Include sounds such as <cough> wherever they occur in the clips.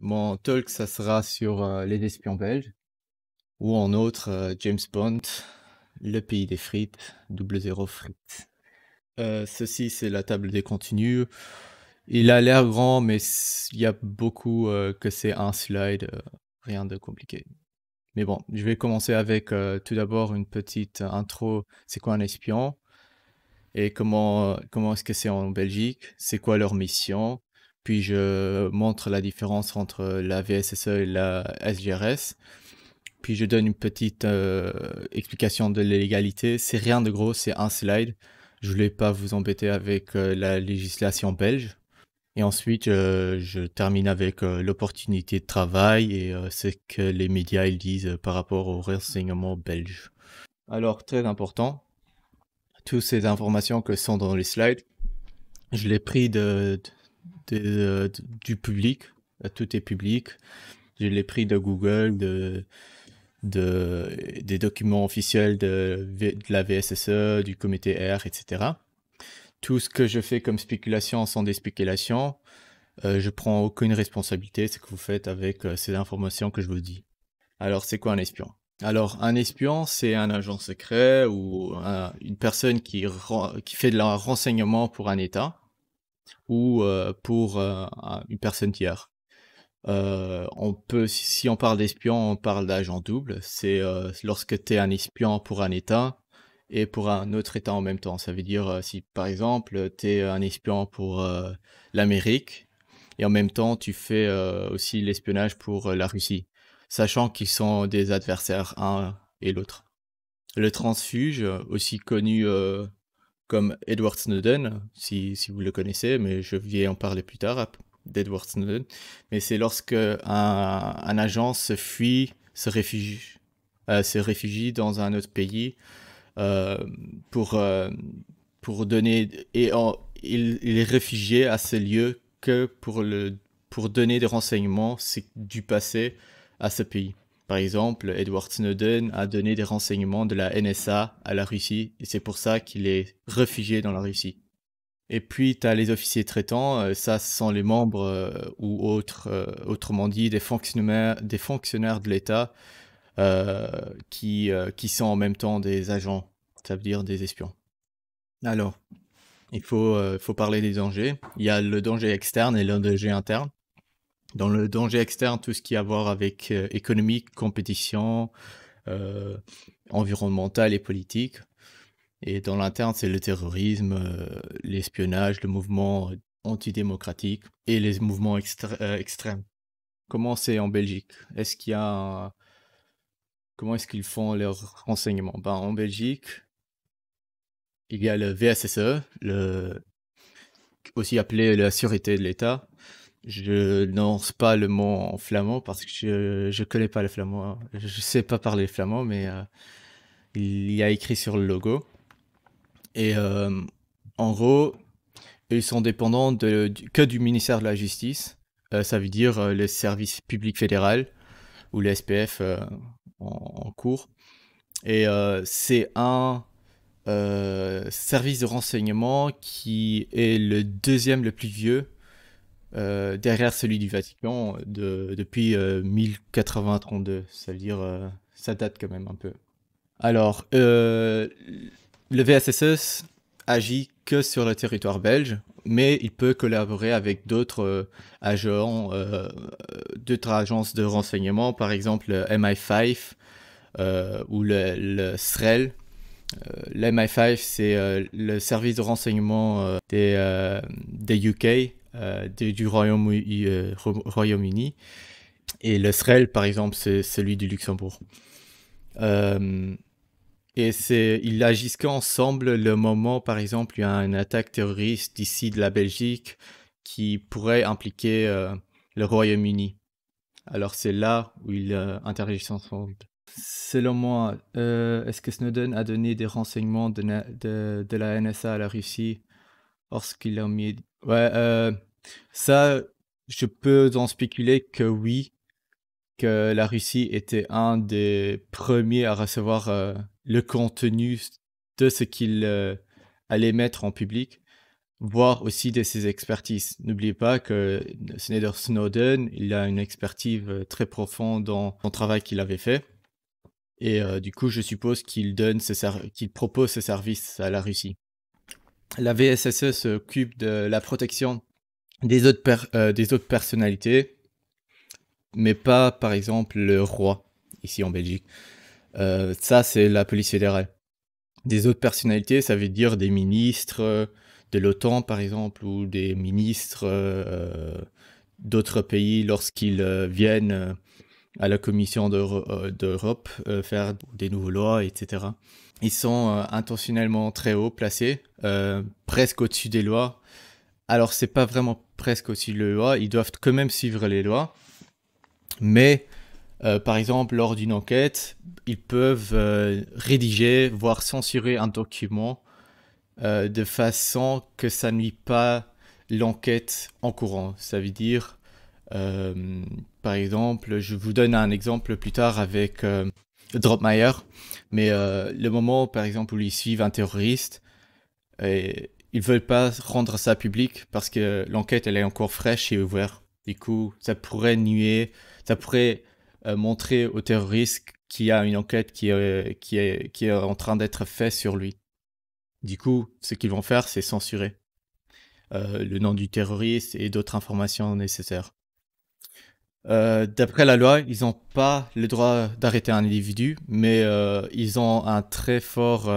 Mon talk, ça sera sur euh, les espions belges, ou en autre, euh, James Bond, le pays des frites, double zéro frites. Euh, ceci, c'est la table des contenus. Il a l'air grand, mais il y a beaucoup que c'est un slide, rien de compliqué. Mais bon, je vais commencer avec tout d'abord une petite intro. C'est quoi un espion? Et comment, comment est-ce que c'est en Belgique? C'est quoi leur mission? Puis je montre la différence entre la VSSE et la SGRS. Puis je donne une petite euh, explication de l'égalité. C'est rien de gros, c'est un slide. Je voulais pas vous embêter avec euh, la législation belge. Et ensuite, je termine avec euh, l'opportunité de travail et ce que les médias ils disent par rapport au renseignement belge. Alors, très important, toutes ces informations que sont dans les slides, je l'ai pris de, euh, du public, euh, tout est public. Je l'ai pris de Google, de, de, des documents officiels de, la VSSE, du comité R, etc. Tout ce que je fais comme spéculation sont des spéculations. Euh, je prends aucune responsabilité, ce que vous faites avec ces informations que je vous dis. Alors, c'est quoi un espion? Alors, un espion, c'est un agent secret ou une personne qui, qui fait de la renseignement pour un État ou euh, pour euh, une personne tiers. Euh, on peut, si on parle d'espion, on parle d'agent double. C'est lorsque tu es un espion pour un État et pour un autre État en même temps. Ça veut dire si par exemple tu es un espion pour l'Amérique et en même temps tu fais aussi l'espionnage pour la Russie, sachant qu'ils sont des adversaires un et l'autre. Le transfuge, aussi connu comme Edward Snowden, si, si, vous le connaissez, mais je vais en parler plus tard d'Edward Snowden. Mais c'est lorsque un, un, agent se fuit, se réfugie, euh, se réfugie dans un autre pays euh, pour, euh, pour donner. Et il, il, est réfugié à ce lieu que pour, le, pour donner des renseignements du passé à ce pays. Par exemple, Edward Snowden a donné des renseignements de la NSA à la Russie et c'est pour ça qu'il est réfugié dans la Russie. Et puis, tu as les officiers traitants, euh, ça, ce sont les membres euh, ou autres, euh, autrement dit, des fonctionnaires, des fonctionnaires de l'État qui, qui sont en même temps des agents, ça veut dire des espions. Alors, il faut, faut parler des dangers. Il y a le danger externe et le danger interne. Dans le danger externe, tout ce qui a à voir avec euh, économique, compétition, euh, environnemental et politique. Et dans l'interne, c'est le terrorisme, euh, l'espionnage, le mouvement antidémocratique et les mouvements extrêmes. Comment c'est en Belgique? Est-ce qu'il y a Comment est-ce qu'ils font leurs renseignements ben, En Belgique, il y a le VSSE, aussi appelé la sûreté de l'État, je n'ose pas le mot en flamand parce que je je connais pas le flamand. Je sais pas parler flamand, mais euh, il y a écrit sur le logo. Et euh, en gros, ils sont dépendants que du ministère de la Justice. Euh, ça veut dire le service public fédéral ou le SPF en, cours. Et c'est un service de renseignement qui est le deuxième le plus vieux euh, derrière celui du Vatican de, depuis 1032. Euh, ça veut dire, euh, ça date quand même un peu. Alors, le VSSS agit que sur le territoire belge, mais il peut collaborer avec d'autres agents, d'autres agences de renseignement, par exemple le MI5 ou le, le SREL. le MI5, c'est le service de renseignement des UK euh, du euh, Royaume-Uni. et le SREL, par exemple, c'est celui du Luxembourg. Euh, et ils agissent qu'ensemble le moment, par exemple, il y a une attaque terroriste ici de la Belgique qui pourrait impliquer le Royaume-Uni. Alors c'est là où ils interagissent ensemble. Selon moi, est-ce que Snowden a donné des renseignements de la NSA à la Russie? Lorsqu'il a mis... Ouais, ça, je peux en spéculer que oui, que la Russie était un des premiers à recevoir euh, le contenu de ce qu'il euh, allait mettre en public. voir aussi de ses expertises. N'oubliez pas que Snyder Snowden, il a une expertise euh, très profonde dans son travail qu'il avait fait. Et du coup, je suppose qu'il donne qu'il propose ce service à la Russie. La VSSE s'occupe de la protection des autres, euh, des autres personnalités, mais pas, par exemple, le roi, ici en Belgique. ça, c'est la police fédérale. Des autres personnalités, ça veut dire des ministres, de l'OTAN, par exemple, ou des ministres euh, d'autres pays lorsqu'ils euh, viennent euh, à la Commission d'Europe faire des nouvelles lois, etc. Ils sont intentionnellement très haut placés, presque au-dessus des lois. Alors, c'est pas vraiment presque au-dessus des lois, ils doivent quand même suivre les lois. Mais, par exemple, lors d'une enquête, ils peuvent rédiger, voire censurer un document euh, de façon que ça nuit pas l'enquête en courant. Ça veut dire, euh, par exemple, je vous donne un exemple plus tard avec euh, Dropmeyer, mais le moment, par exemple, où ils suivent un terroriste, et ils veulent pas rendre ça public parce que l'enquête elle est encore fraîche et ouverte. Du coup, ça pourrait nuire, ça pourrait montrer au terroriste qu'il y a une enquête qui qui est, qui est en train d'être faite sur lui. Du coup, ce qu'ils vont faire, c'est censurer euh, le nom du terroriste et d'autres informations nécessaires. Euh, d'après la loi, ils n'ont pas le droit d'arrêter un individu, mais euh, ils ont un très fort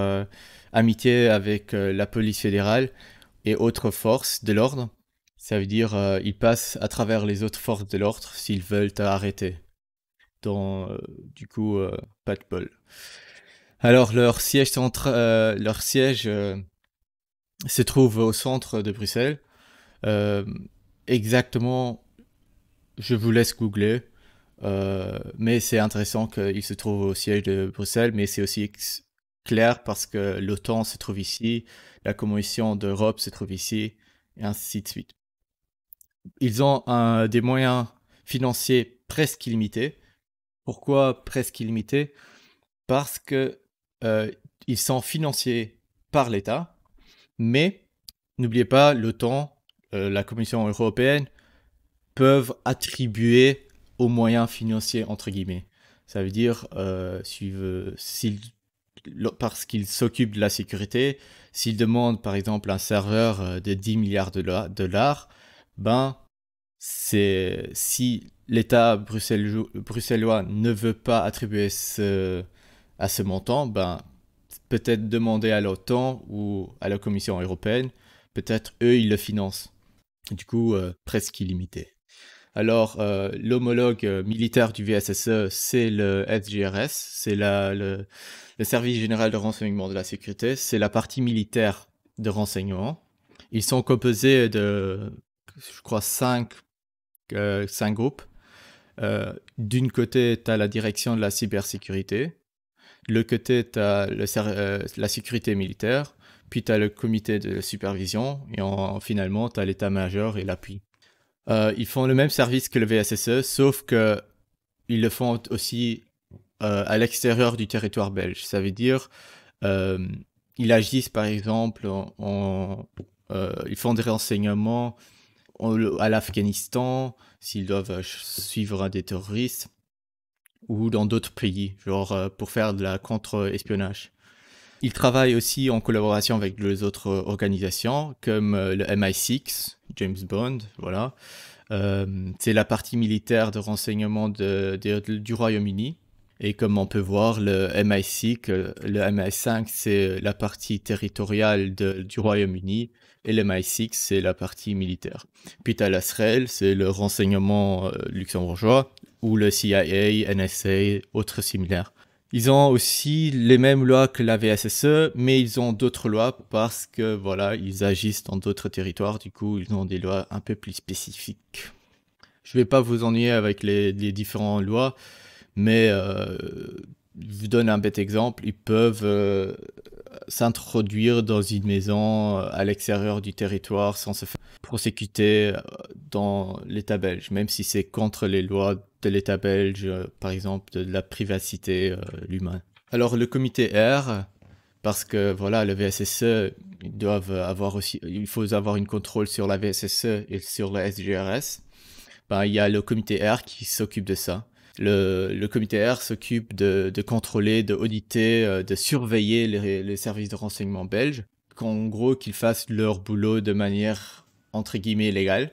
amitié avec la police fédérale et autres forces de l'ordre. Ça veut dire ils passent à travers les autres forces de l'ordre s'ils veulent t'arrêter. Donc, du coup, pas de bol. Alors, leur siège, euh, leur siège euh, se trouve au centre de Bruxelles. Euh, exactement, je vous laisse googler. mais c'est intéressant qu'il se trouve au siège de Bruxelles, mais c'est aussi clair parce que l'OTAN se trouve ici, la Commission d'Europe se trouve ici, et ainsi de suite. Ils ont des moyens financiers presque illimités. Pourquoi presque illimités? Parce que euh, sont financés par l'État, mais n'oubliez pas, l'OTAN, euh, la Commission européenne, peuvent attribuer aux moyens financiers, entre guillemets. Ça veut dire, euh, parce qu'ils s'occupent de la sécurité, s'ils demandent par exemple un serveur de 10 milliards de dollars, ben, c'est si l'État bruxellois ne veut pas attribuer ce, à ce montant, ben, peut-être demander à l'OTAN ou à la Commission européenne, peut-être eux, ils le financent. Du coup, euh, presque illimité. Alors, euh, l'homologue euh, militaire du VSSE, c'est le SGRS, c'est le, Service général de renseignement de la sécurité, c'est la partie militaire de renseignement. Ils sont composés de, je crois, cinq, cinq groupes. D'une côté, tu as la direction de la cybersécurité, le côté, tu as euh, la sécurité militaire, puis tu as le comité de supervision, et en, finalement, tu as l'état-major et l'appui. Euh, ils font le même service que le VSSE, sauf que ils le font aussi euh, à l'extérieur du territoire belge. Ça veut dire, ils agissent par exemple, en, ils font des renseignements à l'Afghanistan, s'ils doivent suivre des terroristes ou dans d'autres pays, genre euh, pour faire de la contre-espionnage. Il travaille aussi en collaboration avec les autres organisations comme euh, le MI6, James Bond, voilà. Euh, c'est la partie militaire de renseignement du Royaume-Uni. Et comme on peut voir, le MI6, le MI5, c'est la partie territoriale du Royaume-Uni et le MI6, c'est la partie militaire. Puis tu c'est le renseignement luxembourgeois, ou le CIA, NSA, autres similaires. Ils ont aussi les mêmes lois que la VSSE, mais ils ont d'autres lois parce que voilà, ils agissent dans d'autres territoires, du coup, ils ont des lois un peu plus spécifiques. Je ne vais pas vous ennuyer avec les, différentes lois, mais euh, je vous donne un bête exemple. Ils peuvent euh, s'introduire dans une maison euh, à l'extérieur du territoire sans se faire prosécuter dans l'État belge, même si c'est contre les lois de l'État belge, euh, par exemple, de la privacité, euh, l'humain. Alors le comité R, parce que voilà, le VSSE, doivent avoir aussi, il faut avoir une contrôle sur la VSSE et sur la SGRS. Ben, il y a le comité R qui s'occupe de ça. Le, comité R s'occupe de, contrôler, de euh, de surveiller les, services de renseignement belges, qu'en gros qu'ils fassent leur boulot de manière entre guillemets légale,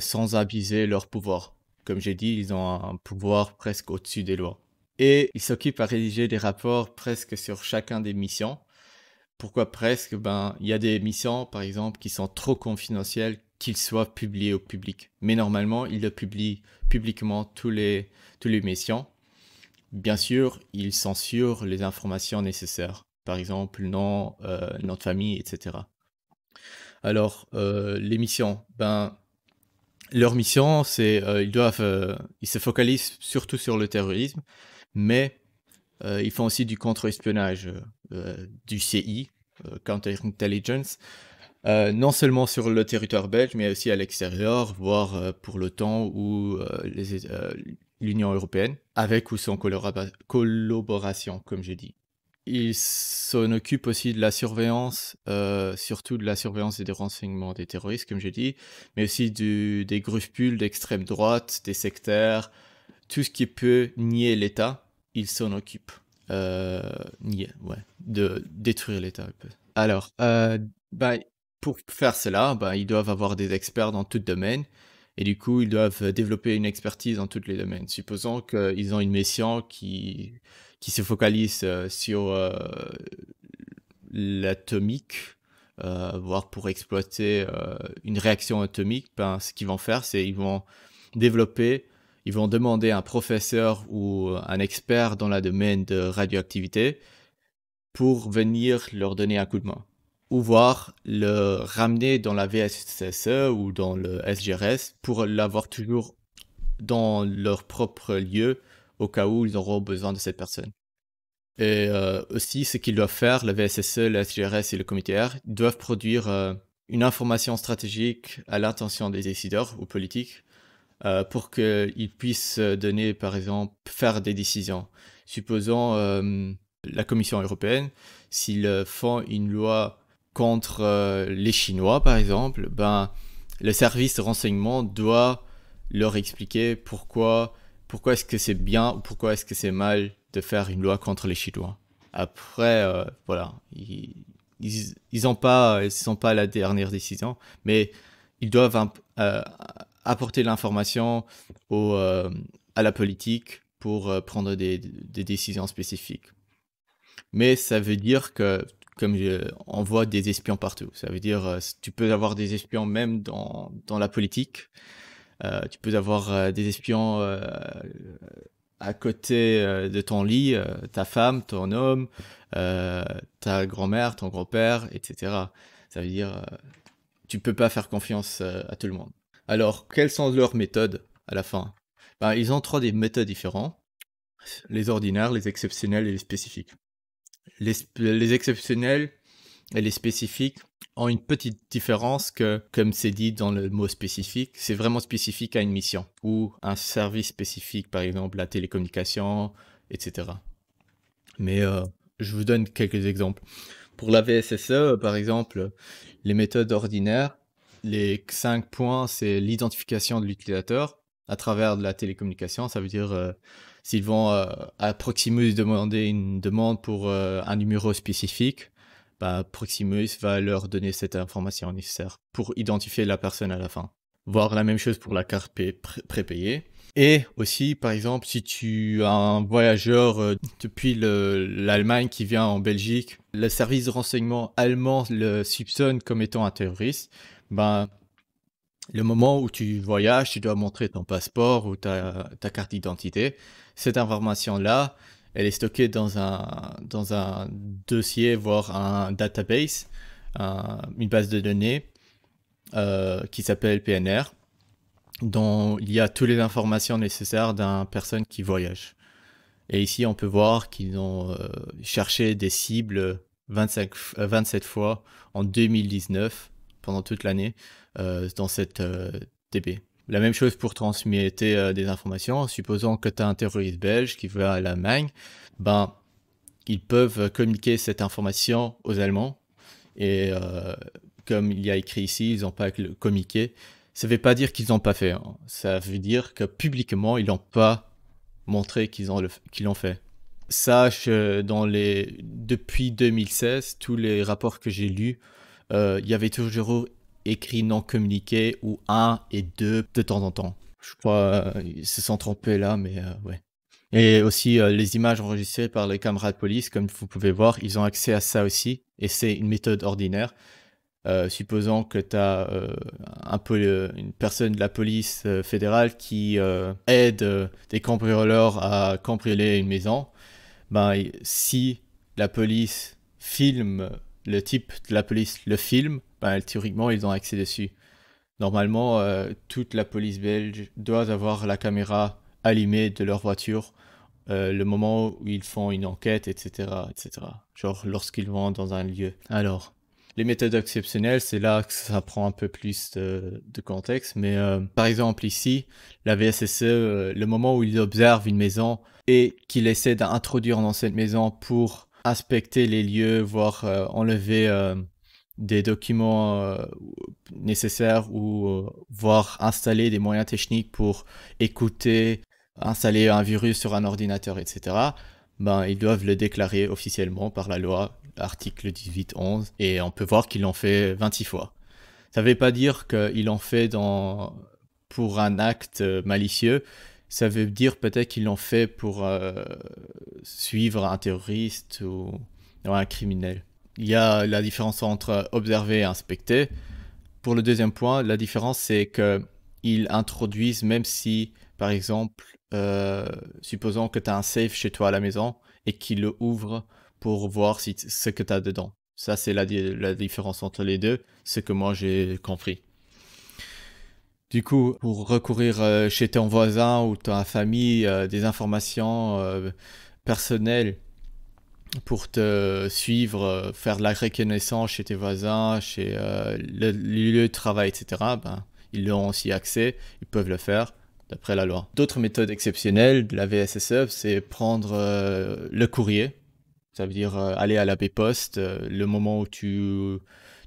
sans abuser leur pouvoir. Comme j'ai dit, ils ont un pouvoir presque au-dessus des lois. Et ils s'occupent à rédiger des rapports presque sur chacun des missions. Pourquoi presque? Ben, il y a des missions, par exemple, qui sont trop confidentielles qu'ils soient publiés au public. Mais normalement, ils le publient publiquement tous les, tous les missions. Bien sûr, ils censurent les informations nécessaires. Par exemple, nom, euh, nom de famille, etc. Alors, euh, les missions, ben, leur mission, c'est euh, ils doivent, euh, ils se focalisent surtout sur le terrorisme, mais euh, ils font aussi du contre-espionnage, euh, du CI, Counter-Intelligence, non seulement sur le territoire belge, mais aussi à l'extérieur, voire pour l'OTAN ou l'Union européenne, avec ou sans collaboration, comme j'ai dit. Ils s'en occupent aussi de la surveillance, surtout de la surveillance et des renseignements des terroristes, comme j'ai dit, mais aussi du, des gruppules d'extrême droite, des sectaires, tout ce qui peut nier l'État, il s'en occupe. Euh, ouais, de détruire l'État Alors, euh, bah, pour faire cela, bah, ils doivent avoir des experts dans tout domaine. Et du coup, ils doivent développer une expertise dans tous les domaines. Supposons qu'ils ont une mission qui, qui se focalise euh, sur euh, l'atomique, voire pour exploiter une réaction atomique, ben, ce qu'ils vont faire, c'est ils vont développer ils vont demander à un professeur ou un expert dans le domaine de radioactivité pour venir leur donner un coup de main. Ou voir le ramener dans la VSSE ou dans le SGRS pour l'avoir toujours dans leur propre lieu au cas où ils auront besoin de cette personne. Et euh, aussi, ce qu'ils doivent faire, le VSSE, le SGRS et le comité R, doivent produire euh, une information stratégique à l'intention des décideurs ou politiques euh, pour qu'ils puissent donner, par exemple, faire des décisions. Supposons la Commission européenne, s'ils font une loi contre les Chinois, par exemple, ben, le service de renseignement doit leur expliquer pourquoi, pourquoi est-ce que c'est bien ou pourquoi est-ce que c'est mal de faire une loi contre les Chinois? Après, voilà, ils n'ont pas, ils sont pas la dernière décision, mais ils doivent apporter l'information euh, à la politique pour euh, prendre des, décisions spécifiques. Mais ça veut dire que, comme on voit des espions partout, ça veut dire euh, tu peux avoir des espions même dans, dans la politique, tu peux avoir des espions à côté de ton lit, ta femme, ton homme, ta grand-mère, ton grand-père, etc. Ça veut dire tu peux pas faire confiance à tout le monde. Alors, quelles sont leurs méthodes à la fin? Ben, Ils ont trois des méthodes différentes. Les ordinaires, les exceptionnels et les spécifiques. Les, exceptionnels et les spécifiques ont une petite différence que, comme c'est dit dans le mot spécifique, c'est vraiment spécifique à une mission ou un service spécifique, par exemple la télécommunication, etc. Mais euh, je vous donne quelques exemples. Pour la VSSE, par exemple, les méthodes ordinaires, les cinq points, c'est l'identification de l'utilisateur à travers de la télécommunication. Ça veut dire euh, s'ils vont euh, à Proximus demander une demande pour un numéro spécifique, bah, Proximus va leur donner cette information nécessaire pour identifier la personne à la fin. Voir la même chose pour la carte prépayée. Et aussi, par exemple, si tu as un voyageur depuis l'Allemagne qui vient en Belgique, le service de renseignement allemand le soupçonne comme étant un terroriste ben, le moment où tu voyages, tu dois montrer ton passeport ou ta carte d'identité. Cette information-là, elle est stockée dans un, dossier, voire un database, une base de données euh, qui s'appelle PNR, dont il y a toutes les informations nécessaires d'une personne qui voyage. Et ici, on peut voir qu'ils ont euh, cherché des cibles 25, 27 euh, fois en 2019 pendant toute l'année dans cette DB. La même chose pour transmettre euh, des informations. Supposons que tu as un terroriste belge qui va à l'Allemagne, ben, ils peuvent communiquer cette information aux Allemands. Et comme il y a écrit ici, ils n'ont pas communiqué. Ça ne veut pas dire qu'ils n'ont pas fait. Hein. Ça veut dire que publiquement, ils n'ont pas montré qu'ils l'ont fait. Sache, dans les... depuis 2016, tous les rapports que j'ai lus, il y avait toujours écrit non communiqué ou un et deux de temps en temps. Je crois qu'ils se sont trompés là, mais ouais. Et aussi euh, les images enregistrées par les caméras de police, comme vous pouvez voir, ils ont accès à ça aussi. Et c'est une méthode ordinaire. Euh, supposons que tu as euh, un peu une personne de la police fédérale qui aide des cambrioleurs à cambrioler une maison, ben, si la police filme, le type de la police le filme, ben, théoriquement, ils ont accès dessus. Normalement, toute la police belge doit avoir la caméra allumée de leur voiture euh, le moment où ils font une enquête, etc., etc. Genre lorsqu'ils vont dans un lieu. Alors, les méthodes exceptionnelles, c'est là que ça prend un peu plus de, contexte. Mais euh, par exemple ici, la VSSE, euh, le moment où ils observent une maison et qu'ils essaient d'introduire dans cette maison pour inspecter les lieux, voire enlever des documents nécessaires ou voire installer des moyens techniques pour écouter installer un virus sur un ordinateur, etc., ben, ils doivent le déclarer officiellement par la loi, article 18.11, et on peut voir qu'ils l'ont fait 26 fois. Ça ne veut pas dire qu'ils l'ont fait pour un acte malicieux, ça veut dire peut-être qu'ils l'ont fait pour euh, suivre un terroriste ou un criminel. Il y a la différence entre observer et inspecter. Pour le deuxième point, la différence c'est qu'ils introduisent, même si par exemple euh, supposons que tu as un safe chez toi à la maison et qu'il le ouvre pour voir si ce que tu as dedans. Ça, c'est la, la, différence entre les deux, ce que moi j'ai compris. Du coup, pour recourir euh, chez ton voisin ou ta famille euh, des informations personnelles pour te suivre, faire de la reconnaissance chez tes voisins, chez le, lieu de travail, etc., ben, ils ont aussi accès, ils peuvent le faire d'après la loi. D'autres méthodes exceptionnelles de la VSSE, c'est prendre euh, le courrier. Ça veut dire euh, aller à la B-Poste. Euh, le moment où tu,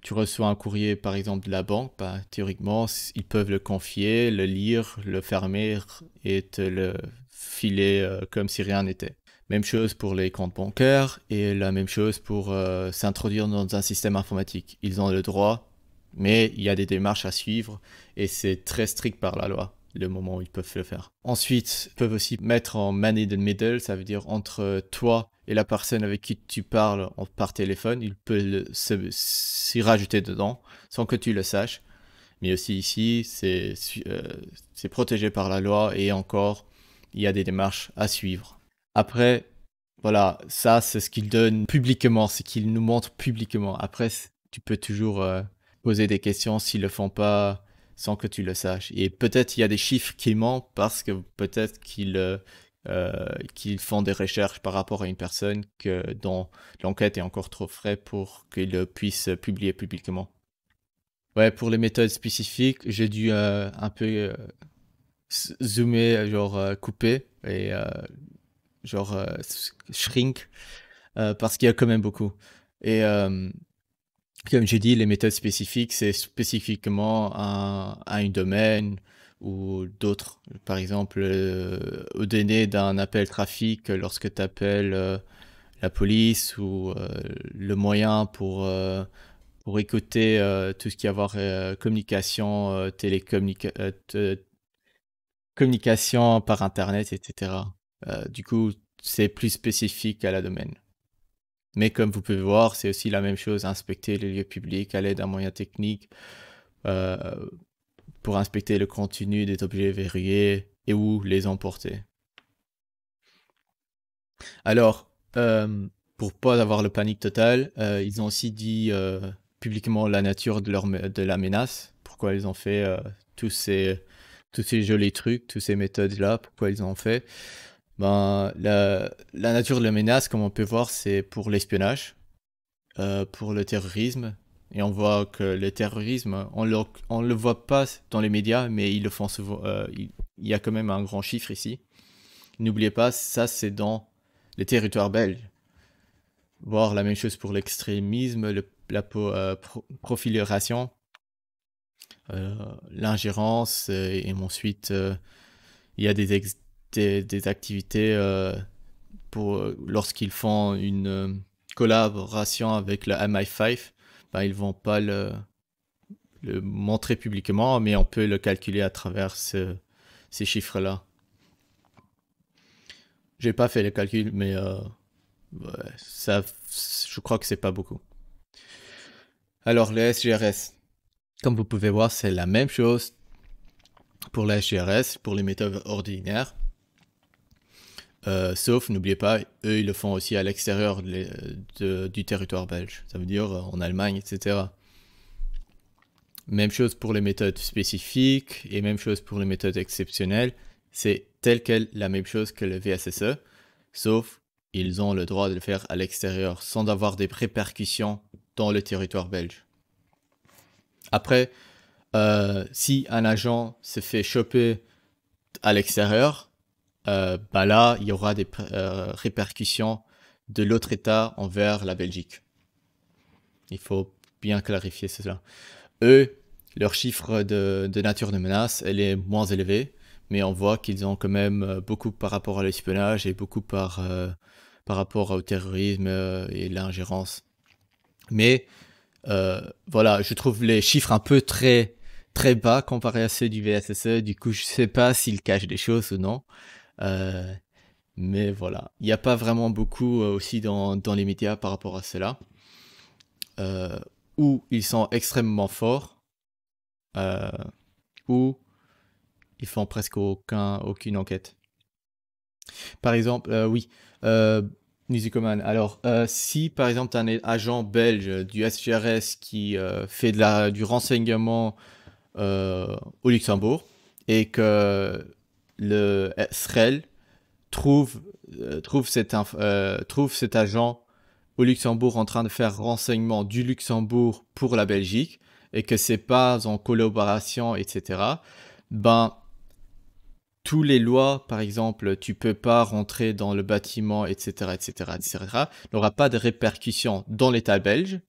tu reçois un courrier, par exemple, de la banque, bah, théoriquement, ils peuvent le confier, le lire, le fermer et te le filer comme si rien n'était. Même chose pour les comptes bancaires et la même chose pour s'introduire dans un système informatique. Ils ont le droit, mais il y a des démarches à suivre et c'est très strict par la loi le moment où ils peuvent le faire. Ensuite, ils peuvent aussi mettre en man in the middle, ça veut dire entre toi et la personne avec qui tu parles par téléphone, ils peuvent s'y rajouter dedans sans que tu le saches. Mais aussi ici, euh, c'est protégé par la loi et encore, il y a des démarches à suivre. Après, voilà, ça c'est ce qu'ils donnent publiquement, ce qu'ils nous montrent publiquement. Après, tu peux toujours euh, poser des questions s'ils le font pas sans que tu le saches. Et peut-être il y a des chiffres qui mentent parce que peut-être qu'ils euh, euh, qu'ils font des recherches par rapport à une personne que, dont l'enquête est encore trop frais pour qu'ils puissent publier publiquement. Ouais, pour les méthodes spécifiques, j'ai dû un peu zoomer, genre couper et genre shrink parce qu'il y a quand même beaucoup. Et comme j'ai dit, les méthodes spécifiques, c'est spécifiquement à, un domaine ou d'autres. Par exemple, euh, au donné d'un appel trafic, lorsque tu appelles euh, la police ou euh, le moyen pour, pour écouter tout ce qui a à voir communication, télécommunication, communication par Internet, etc. du coup, c'est plus spécifique à la domaine. Mais comme vous pouvez voir, c'est aussi la même chose, inspecter les lieux publics à l'aide d'un moyen technique euh, pour inspecter le contenu des objets verrouillés et où les emporter. Alors, euh, pour pas avoir le panique total, euh, ils ont aussi dit publiquement la nature de la menace, pourquoi ils ont fait tous, ces, tous ces jolis trucs, toutes ces méthodes-là, pourquoi ils ont fait. Ben, la, nature de la menace, comme on peut voir, c'est pour l'espionnage, euh, pour le terrorisme. Et on voit que le terrorisme, on le, le voit pas dans les médias, mais ils le font souvent. Euh, il, y a quand même un grand chiffre ici. N'oubliez pas, ça c'est dans les territoires belges. voir la même chose pour l'extrémisme, la euh, profilation, euh, l'ingérence, et, ensuite il y a des, des, activités pour lorsqu'ils font une collaboration avec le MI5, ben, ils vont pas le, montrer publiquement, mais on peut le calculer à travers ces chiffres-là. J'ai pas fait le calcul, mais euh, ça, je crois que c'est pas beaucoup. Alors, les SGRS. Comme vous pouvez voir, c'est la même chose pour les SGRS, pour les méthodes ordinaires. Euh, sauf, n'oubliez pas, eux, ils le font aussi à l'extérieur du territoire belge. Ça veut dire en Allemagne, etc. Même chose pour les méthodes spécifiques et même chose pour les méthodes exceptionnelles. C'est tel quel la même chose que le VSSE, sauf ils ont le droit de le faire à l'extérieur sans avoir des répercussions dans le territoire belge. Après, euh, si un agent se fait choper à l'extérieur, euh, bah là, il y aura des euh, répercussions de l'autre État envers la Belgique. Il faut bien clarifier cela. Eux, leur chiffre de, nature de menace, elle est moins élevée, mais on voit qu'ils ont quand même euh, beaucoup par rapport à l'espionnage et beaucoup par, par rapport au terrorisme et l'ingérence. Mais voilà, je trouve les chiffres un peu très très bas comparé à ceux du VSSE. Du coup, je sais pas s'ils cachent des choses ou non. Mais voilà, il n'y a pas vraiment beaucoup aussi dans, dans, les médias par rapport à cela. où ils sont extrêmement forts euh, où ils font presque aucun, aucune enquête. Par exemple, euh, oui, euh, Musicoman. Alors, euh, si par exemple tu as un agent belge du SGRS qui fait de la, du renseignement au Luxembourg et que le SREL trouve, trouve, cet trouve cet agent au Luxembourg en train de faire renseignement du Luxembourg pour la Belgique, et que c'est pas en collaboration, etc., ben, tous les lois, par exemple, tu peux pas rentrer dans le bâtiment, etc., etc., etc., n'aura pas de répercussions dans l'État belge,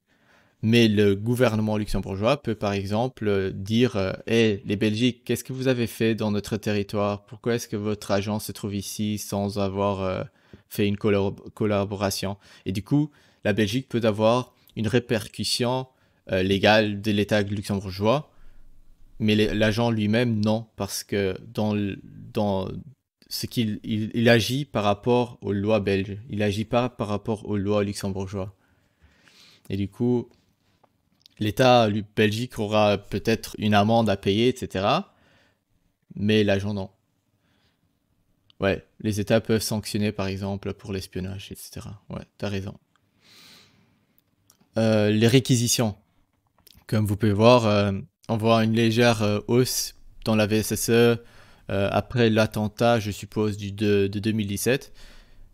mais le gouvernement luxembourgeois peut, par exemple, dire Hé, euh, les Belgiques, qu'est-ce que vous avez fait dans notre territoire? Pourquoi est-ce que votre agent se trouve ici sans avoir euh, fait une collaboration? Et du coup, la Belgique peut avoir une répercussion euh, légal de l'État luxembourgeois, mais l'agent lui-même, non, parce que dans, dans ce qu'il il, agit par rapport aux lois belges, il agit pas par rapport aux lois luxembourgeois. Et du coup, l'État belgique aura peut-être une amende à payer, etc. Mais l'agent, non. Ouais, les États peuvent sanctionner, par exemple, pour l'espionnage, etc. Ouais, t'as raison. Euh, les réquisitions. Comme vous pouvez voir, euh, on voit une légère euh, hausse dans la VSSE après l'attentat, je suppose, du, de, 2017.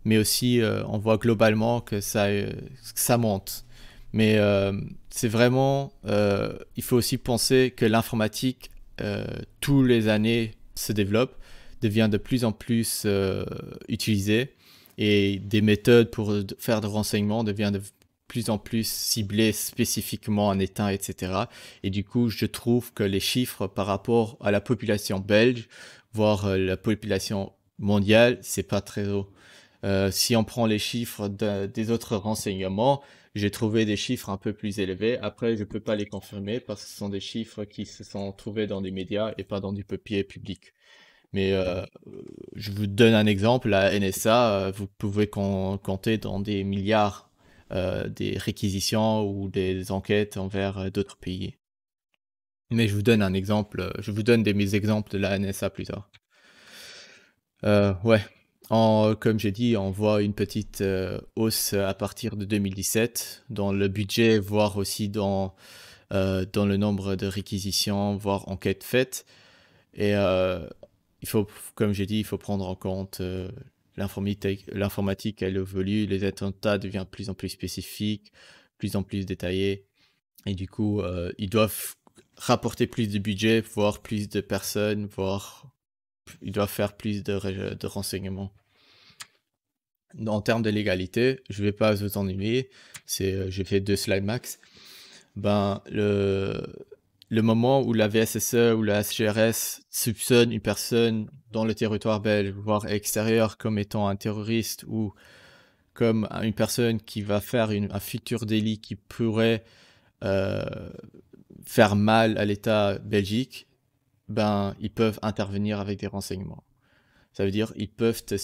Mais aussi, on voit globalement que ça monte. Mais c'est vraiment, il faut aussi penser que l'informatique, tous les années, se développe, devient de plus en plus utilisée et des méthodes pour faire de renseignements deviennent de plus en plus ciblé spécifiquement en état, etc. Et du coup, je trouve que les chiffres par rapport à la population belge, voire euh, la population mondiale, c'est pas très haut. Euh, si on prend les chiffres des autres renseignements, j'ai trouvé des chiffres un peu plus élevés. Après, je peux pas les confirmer parce que ce sont des chiffres qui se sont trouvés dans des médias et pas dans du papier public. Mais euh, je vous donne un exemple, la NSA, vous pouvez compter dans des milliards euh, des réquisitions ou des enquêtes envers euh, d'autres pays. Mais je vous donne un exemple, euh, je vous donne des mes exemples de la NSA plus tard. ouais, en, comme j'ai dit, on voit une petite hausse à partir de 2017 dans le budget, voire aussi dans, dans le nombre de réquisitions, voire enquêtes faites. Et il faut, comme j'ai dit, il faut prendre en compte l'informatique, elle évolue, les attentats deviennent de plus en plus spécifiques, plus en plus détaillés. Et du coup, euh, ils doivent rapporter plus de budget, voir plus de personnes, voir ils doivent faire plus de, renseignements. en termes de légalité, je vais pas vous ennuyer, c'est, j'ai fait deux slides max. Ben, le, le moment où la VSSE ou la SGRS soupçonne une personne dans le territoire belge, voire extérieur, comme étant un terroriste ou comme une personne qui va faire un futur délit qui pourrait euh, faire mal à l'État belgique, ben, ils peuvent intervenir avec des renseignements. Ça veut dire ils peuvent te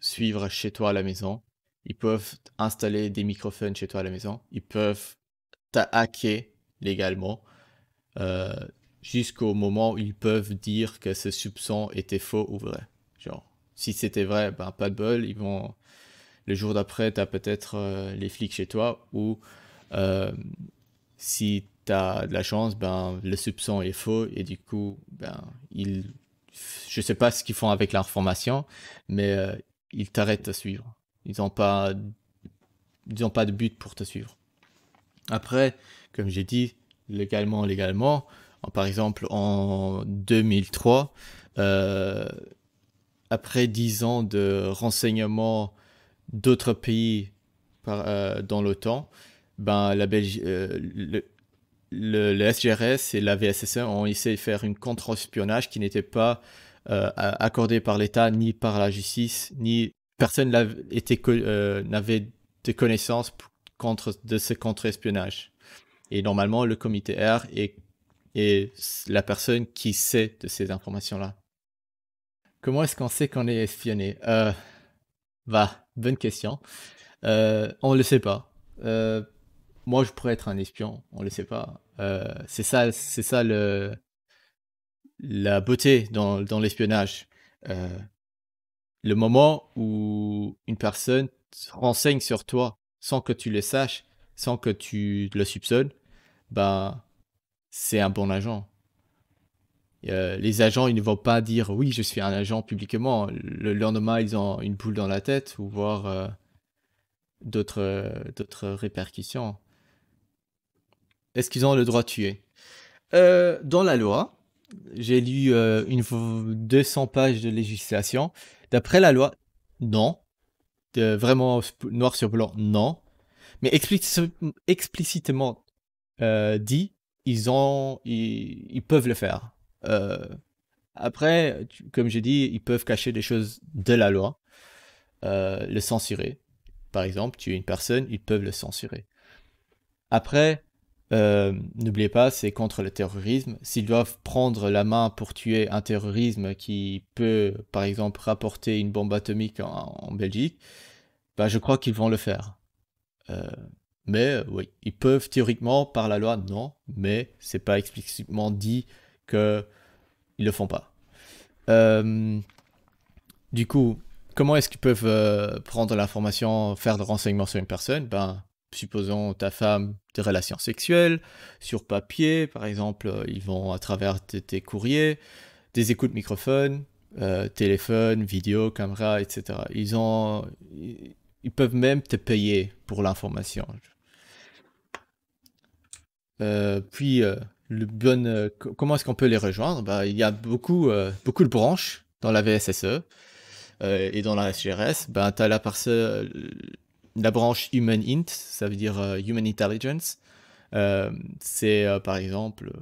suivre chez toi à la maison, ils peuvent installer des microphones chez toi à la maison, ils peuvent hacker légalement euh, jusqu'au moment où ils peuvent dire que ce soupçon était faux ou vrai. Genre, si c'était vrai, ben pas de bol, ils vont le jour d'après, tu as peut-être euh, les flics chez toi ou euh, si tu as de la chance, ben le soupçon est faux et du coup, ben ils je sais pas ce qu'ils font avec l'information, mais ils t'arrêtent de suivre. Ils n'ont pas, ils ont pas de but pour te suivre. Après, comme j'ai dit, légalement, légalement. Par exemple, en 2003, euh, après dix ans de renseignements d'autres pays euh, dans l'OTAN, ben, la euh, le, SGRS et la VSSE ont essayé de faire une contre-espionnage qui n'était pas accordé par l'État, ni par la justice, ni personne n'avait de connaissances contre, de ce contre-espionnage. Et normalement, le comité R est, la personne qui sait de ces informations-là. Comment est-ce qu'on sait qu'on est espionné? Euh, bonne question. Euh, on ne le sait pas. Euh, moi, je pourrais être un espion, on ne le sait pas. Euh, c'est ça, c'est ça le, la beauté dans, dans l'espionnage. le moment où une personne renseigne sur toi sans que tu le saches, sans que tu le soupçonnes, bah, c'est un bon agent. Euh, les agents, ils ne vont pas dire oui, je suis un agent publiquement. Le lendemain, ils ont une boule dans la tête ou voir euh, euh, d'autres répercussions. Est-ce qu'ils ont le droit de tuer? Dans la loi, j'ai lu une 200 pages de législation. D'après la loi, non. De, vraiment noir sur blanc, non. Mais explicitement euh, dit, ils, ont, ils, peuvent le faire. Euh, après, comme j'ai dit, ils peuvent cacher des choses de la loi, euh, le censurer. Par exemple, tu es une personne, ils peuvent le censurer. Après, n'oubliez pas, c'est contre le terrorisme. S'ils doivent prendre la main pour tuer un terrorisme qui peut, par exemple, rapporter une bombe atomique en, Belgique, bah, je crois qu'ils vont le faire. Mais euh, oui, ils peuvent théoriquement par la loi, non, mais c'est pas explicitement dit que ils le font pas. Euh, du coup, comment est-ce qu'ils peuvent euh, prendre l'information, faire des renseignements sur une personne? Ben, supposons ta femme des relations sexuelles sur papier, par exemple, ils vont à travers tes, courriers, des écoutes microphones, téléphone, vidéo, caméra, etc. Ils ont, ils peuvent même te payer pour l'information. Euh, puis, euh, le bon, euh, comment est-ce qu'on peut les rejoindre? Bah, Il y a beaucoup, beaucoup de branches dans la VSSE et dans la SGRS. Ben, tu as la, la branche Human Int, ça veut dire Human Intelligence. c'est par exemple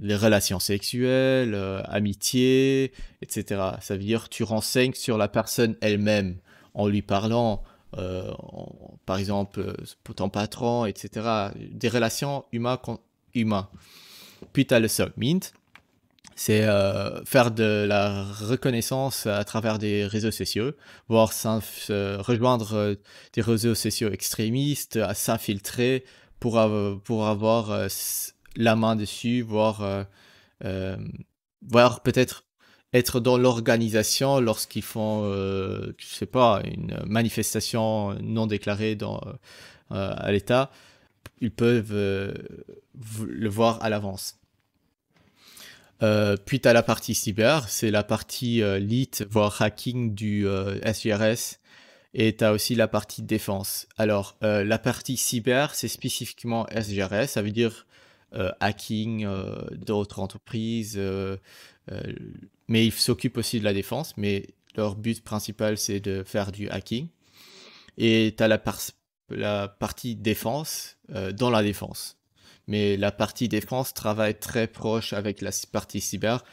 les relations sexuelles, amitié, etc. Ça veut dire tu renseignes sur la personne elle-même en lui parlant, euh, par exemple, pour ton patron, etc. Des relations humains humain. Puis tu as le submint, c'est euh, faire de la reconnaissance à travers des réseaux sociaux, voire rejoindre des réseaux sociaux extrémistes, à s'infiltrer pour, pour avoir euh, la main dessus, voire, peut-être être dans l'organisation lorsqu'ils font, euh, je sais pas, une manifestation non déclarée euh, à l'État, ils peuvent euh, le voir à l'avance. Euh, puis tu as la partie cyber, c'est la partie lit, voire hacking du SGRS. Et tu as aussi la partie défense. Alors, la partie cyber, c'est spécifiquement SGRS, ça veut dire hacking d'autres entreprises, mais ils s'occupent aussi de la défense, mais leur but principal, c'est de faire du hacking. et tu as la, partie défense euh, dans la défense. Mais la partie défense travaille très proche avec la partie cyber.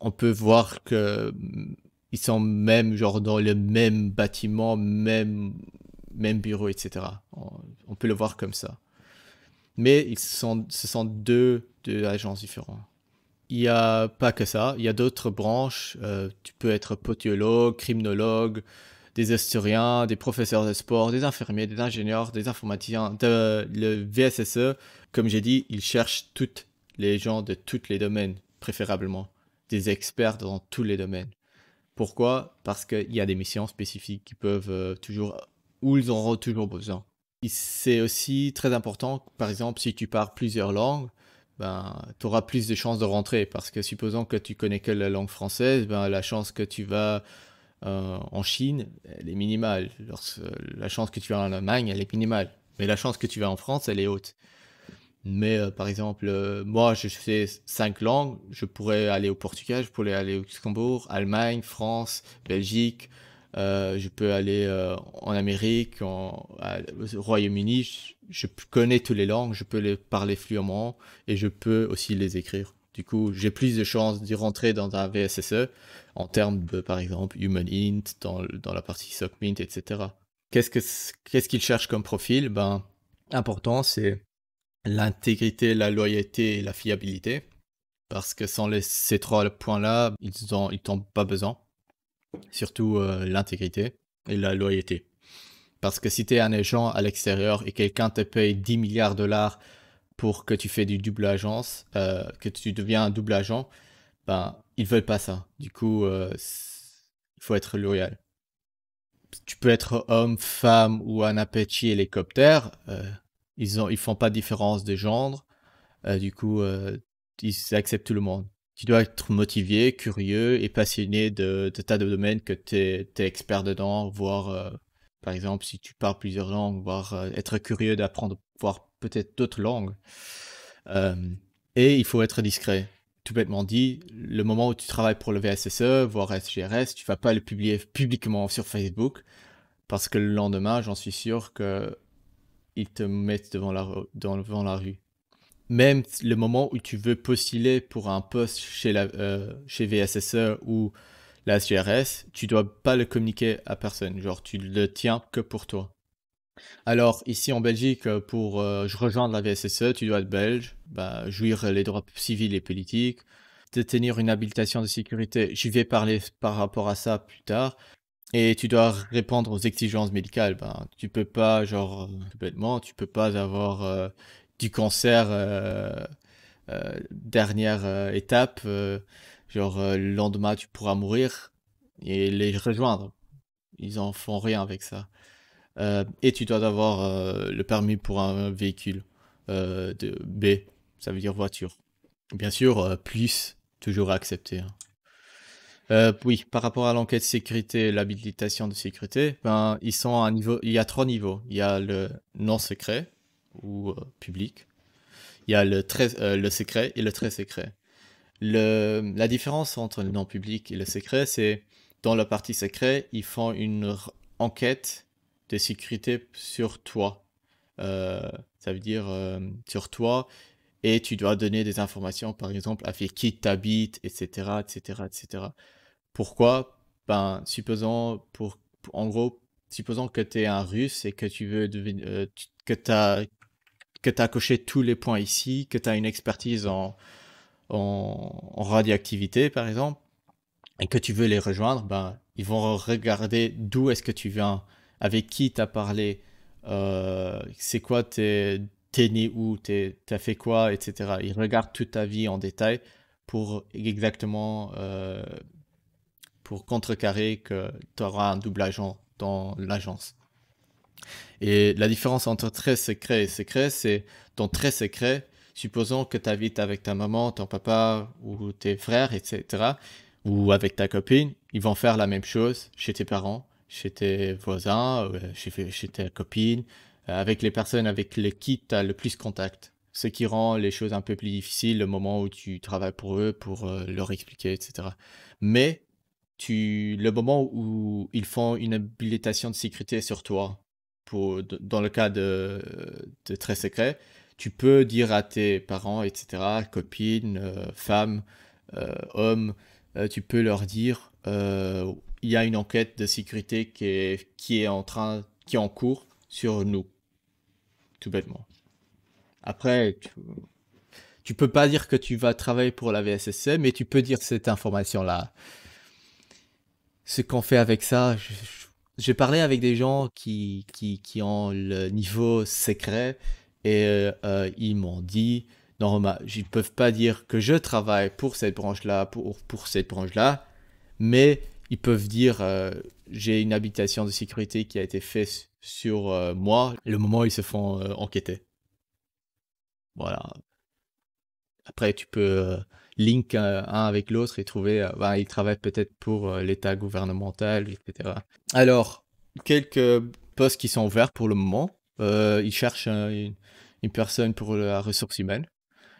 On peut voir que mm, ils sont même genre dans le même bâtiment, même même bureau, etc. On, peut le voir comme ça. Mais ils sont, ce sont deux, deux agences différentes. Il n'y a pas que ça, il y a d'autres branches. Euh, tu peux être potiologue, criminologue, des historiens, des professeurs de sport, des infirmiers, des ingénieurs, des informaticiens. le VSSE, comme j'ai dit, il cherche toutes les gens de tous les domaines, préférablement. Des experts dans tous les domaines. Pourquoi? Parce qu'il y a des missions spécifiques qui peuvent euh, toujours, où ils auront toujours besoin. C'est aussi très important, par exemple, si tu parles plusieurs langues, ben, tu auras plus de chances de rentrer. Parce que supposons que tu connais que la langue française, ben, la chance que tu vas euh, en Chine, elle est minimale. la chance que tu vas en Allemagne, elle est minimale. Mais la chance que tu vas en France, elle est haute. Mais euh, par exemple, euh, moi, je fais cinq langues. Je pourrais aller au Portugal, je pourrais aller au Luxembourg, Allemagne, France, Belgique. je peux aller en Amérique, au Royaume-Uni. Je, connais toutes les langues, je peux les parler fluemment et je peux aussi les écrire. Du coup, j'ai plus de chances d'y rentrer dans un VSSE en termes de, par exemple, Human Int, dans, dans la partie SOCMINT, etc. Qu'est-ce qu'il ce qu'il cherche comme profil? Ben, important, c'est l'intégrité, la loyauté et la fiabilité. Parce que sans ces trois points-là, ils n'ont ils pas besoin. Surtout euh, l'intégrité et la loyauté. Parce que si tu es un agent à l'extérieur et quelqu'un te paye 10 milliards de dollars pour que tu fais du double agence, euh, que tu deviens un double agent, ben, ils veulent pas ça. Du coup, euh, il faut être loyal. Tu peux être homme, femme ou un Apache hélicoptère. Ils ont, ils font pas de différence de genre. Euh, du coup, euh, ils acceptent tout le monde. Tu dois être motivé, curieux et passionné de, tas de domaines que tu es, expert dedans, voire, euh, par exemple, si tu parles plusieurs langues, voire être curieux d'apprendre, voir peut-être d'autres langues. et il faut être discret. Tout bêtement dit, le moment où tu travailles pour le VSSE, voire SGRS, tu vas pas le publier publiquement sur Facebook, parce que le lendemain, j'en suis sûr que ils te mettent devant la, devant la rue. Même le moment où tu veux postuler pour un poste chez, la, euh, chez VSSE ou la SGRS, tu dois pas le communiquer à personne. Genre, tu le tiens que pour toi. Alors, ici en Belgique, pour euh, rejoindre la VSSE, tu dois être belge, bah, jouir les droits civils et politiques, détenir une habilitation de sécurité. Je vais parler par rapport à ça plus tard. Et tu dois répondre aux exigences médicales. Ben, tu peux pas, genre, tout bêtement, tu peux pas avoir euh, du cancer euh, euh, dernière étape. genre, le lendemain, tu pourras mourir et les rejoindre. Ils en font rien avec ça. Et tu dois avoir le permis pour un véhicule de B, ça veut dire voiture. Bien sûr, plus, toujours accepté. Hein. Euh, oui, par rapport à l'enquête sécurité l'habilitation de sécurité, ben, ils sont à niveau, il y a trois niveaux. Il y a le non secret ou euh, public. Il y a le, très, euh, le secret et le très secret. Le, la différence entre le non public et le secret, c'est dans la partie secret, ils font une enquête de sécurité sur toi. ça veut dire sur toi et tu dois donner des informations, par exemple, avec qui tu habites, etc., etc., etc. Pourquoi? Ben, supposons, pour, en gros, supposons que tu es un russe et que tu veux devenir, euh, que tu as, que as coché tous les points ici, que tu as une expertise en, en, radioactivité, par exemple, et que tu veux les rejoindre, ben, ils vont regarder d'où est-ce que tu viens, avec qui tu as parlé, euh, c'est quoi tes, t'es né où, t'as fait quoi, etc. Ils regardent toute ta vie en détail pour exactement euh, pour contrecarrer que tu auras un double agent dans l'agence. Et la différence entre très secret et secret, c'est dans très secret, supposons que tu habites avec ta maman, ton papa ou tes frères, etc., ou avec ta copine, ils vont faire la même chose chez tes parents, chez tes voisins, copine, euh, avec les personnes avec lesquelles tu as le plus contact. Ce qui rend les choses un peu plus difficiles le moment où tu travailles pour eux, pour euh, leur expliquer, etc. Mais tu, le moment où ils font une habilitation de sécurité sur toi, pour, dans le cas de, de très secret, tu peux dire à tes parents, etc., copines, euh, femmes, euh, hommes, tu peux leur dire il y a une enquête de sécurité qui est, en train, qui est en cours sur nous. Tout bêtement. Après, tu, tu peux pas dire que tu vas travailler pour la VSSC, mais tu peux dire cette information-là. Ce qu'on fait avec ça, j'ai parlé avec des gens qui, qui, qui ont le niveau secret et euh, ils m'ont dit, non, ils ne peuvent pas dire que je travaille pour cette branche-là, pour, pour cette branche-là, mais ils peuvent dire, euh, j'ai une habitation de sécurité qui a été faite sur euh, moi, le moment où ils se font enquêter. Voilà. Après, tu peux link un avec l'autre et trouver, ben, ils travaillent peut-être pour l'État gouvernemental, etc. Alors, quelques postes qui sont ouverts pour le moment. ils cherchent une, une personne pour la ressource humaine.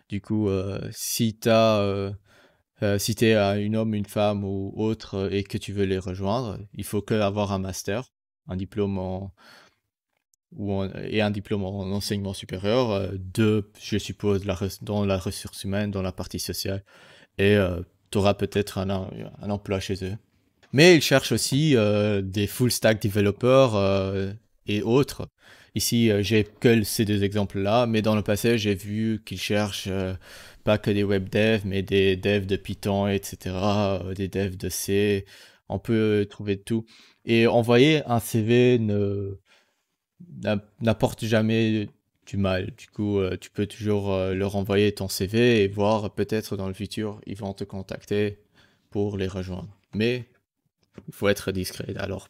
Du coup, euh, si tu euh, euh, si es un homme, une femme ou autre et que tu veux les rejoindre, il faut que avoir un master, un diplôme en, ou et un diplôme en enseignement supérieur, deux, je suppose, dans la ressource humaine, dans la partie sociale, et tu auras peut-être un, un, emploi chez eux. Mais ils cherchent aussi des full stack developers et autres Ici, euh, j'ai que ces deux exemples-là, mais dans le passé, j'ai vu qu'ils cherchent euh, pas que des web devs, mais des devs de Python, etc., euh, des devs de C. On peut trouver tout. Et envoyer un CV ne n'apporte jamais du mal. Du coup, tu peux toujours leur envoyer ton CV et voir peut-être dans le futur, ils vont te contacter pour les rejoindre. Mais il faut être discret. Alors,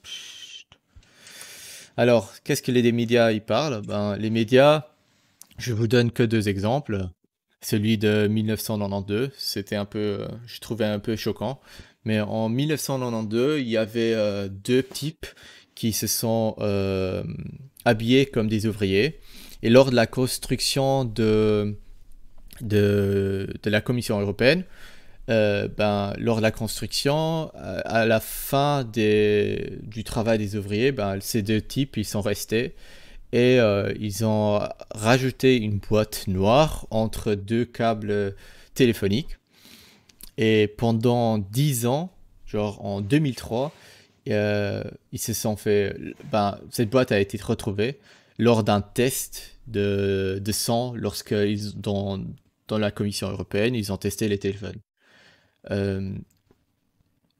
alors, qu'est-ce que les médias y parlent? Ben, Les médias, je vous donne que deux exemples. Celui de 1992, c'était un peu, euh, je trouvais un peu choquant. Mais en 1992, il y avait euh, deux types qui se sont euh, habillés comme des ouvriers. Et lors de la construction de, de, la Commission européenne, ben, lors de la construction, à la fin du travail des ouvriers, ben, ces deux types, ils sont restés et euh, ils ont rajouté une boîte noire entre deux câbles téléphoniques. Et pendant 10 ans, genre en 2003, ils se sont fait. Ben, cette boîte a été retrouvée lors d'un test de, de sang lorsque dans, dans la Commission européenne, ils ont testé les téléphones. Euh,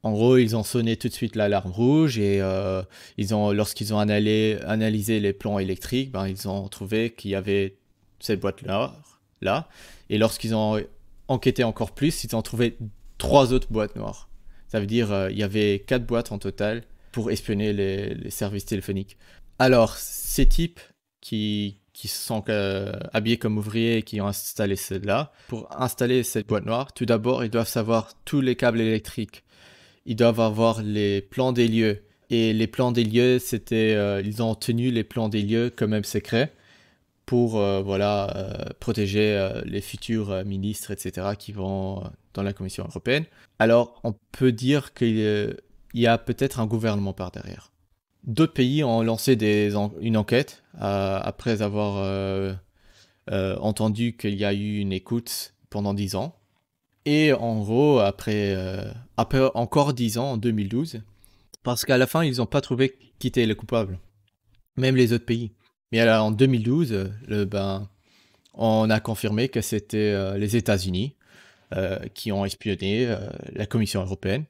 en gros, ils ont sonné tout de suite l'alarme rouge et euh, ils ont, lorsqu'ils ont analysé les plans électriques, ben, ils ont trouvé qu'il y avait cette boîte-là. Là. Et lorsqu'ils ont enquêté encore plus, ils ont trouvé trois autres boîtes noires. Ça veut dire qu'il euh, y avait quatre boîtes en total pour espionner les, services téléphoniques. Alors, ces types qui, qui sont euh, habillés comme ouvriers et qui ont installé celle-là. Pour installer cette boîte noire, tout d'abord, ils doivent savoir tous les câbles électriques. Ils doivent avoir les plans des lieux. Et les plans des lieux, c'était, euh, ils ont tenu les plans des lieux quand même secrets pour euh, voilà protéger les futurs ministres, etc., qui vont dans la Commission européenne. Alors, on peut dire qu'il y a peut-être un gouvernement par derrière. D'autres pays ont lancé une enquête euh, après avoir euh, euh, entendu qu'il y a eu une écoute pendant 10 ans. Et en gros, après, après encore 10 ans, en 2012, parce qu'à la fin, ils n'ont pas trouvé qui était le coupable, même les autres pays. Mais alors, en 2012, le, ben, on a confirmé que c'était les États-Unis qui ont espionné la Commission européenne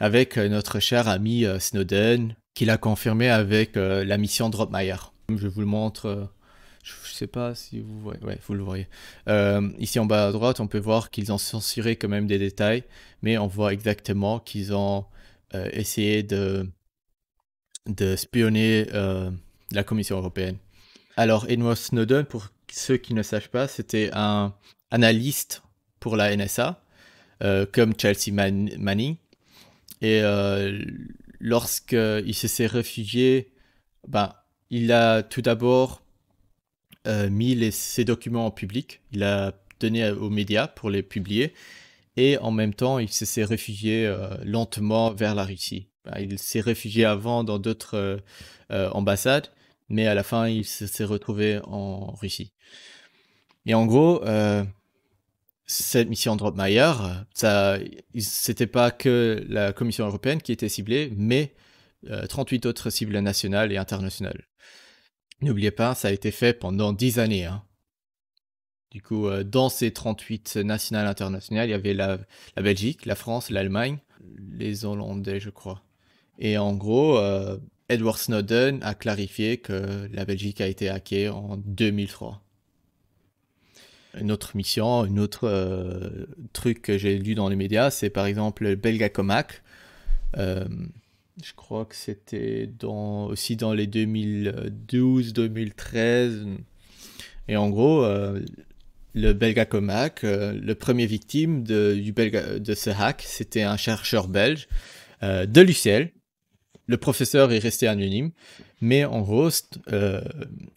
avec notre cher ami Snowden, qu'il a confirmé avec euh, la mission Dropmeyer. Je vous le montre. Euh, je ne sais pas si vous voyez. Ouais, vous le voyez. Euh, ici en bas à droite, on peut voir qu'ils ont censuré quand même des détails, mais on voit exactement qu'ils ont essayé de, de spionner la Commission européenne. Alors, Edward Snowden, pour ceux qui ne sachent pas, c'était un analyste pour la NSA, comme Chelsea Manning. Et lorsqu'il s'est réfugié, ben, il a tout d'abord euh, mis ses documents en public, il a donné aux médias pour les publier, et en même temps, il s'est réfugié euh, lentement vers la Russie. Ben, il s'est réfugié avant dans d'autres euh, ambassades, mais à la fin, il s'est retrouvé en Russie. Et en gros, cette mission Dropmeyer, ça, c'était pas que la Commission européenne qui était ciblée, mais 38 euh, autres cibles nationales et internationales. N'oubliez pas, ça a été fait pendant 10 années. Hein. Du coup, euh, dans ces 38 nationales internationales, il y avait la, Belgique, la France, l'Allemagne, les Hollandais, je crois. Et en gros, euh, Edward Snowden a clarifié que la Belgique a été hackée en 2003. Une autre mission, un autre euh, truc que j'ai lu dans les médias, c'est par exemple le Belgacomac. Je crois que c'était aussi dans les 2012-2013. Et en gros, le Belgacomac, euh, le premier victime de, du de ce hack, c'était un chercheur belge euh, de l'UCL. Le professeur est resté anonyme, mais en gros, euh,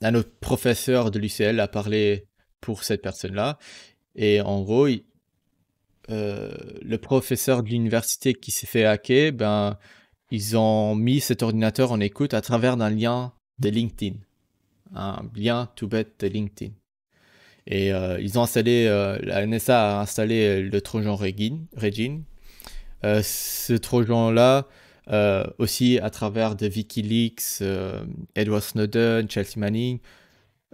un autre professeur de l'UCL a parlé pour cette personne-là. Et en gros, le professeur de l'université qui s'est fait hacker, ben, ils ont mis cet ordinateur en écoute à travers un lien de LinkedIn. Un lien tout bête de LinkedIn. Et euh, ils ont installé, euh, la NSA a installé le Trojan Regin. Euh, ce Trojan-là, aussi à travers de Wikileaks, Edward Snowden, Chelsea Manning,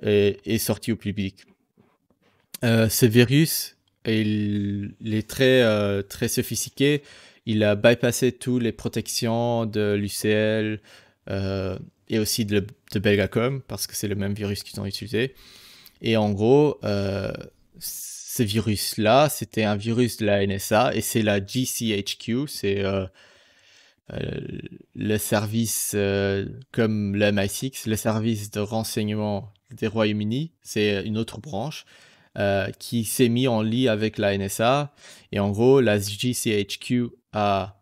est, sorti au public. ce virus, il, est très, très sophistiqué. Il a bypassé toutes les protections de l'UCL et aussi de, Belgacom, parce que c'est le même virus qu'ils ont utilisé. Et en gros, euh, ce virus-là, c'était un virus de la NSA et c'est la GCHQ, c'est euh, euh, le service comme le MI6, le service de renseignement des Royaumes-Unis, c'est une autre branche qui s'est mis en lit avec la NSA. Et en gros, la GCHQ a,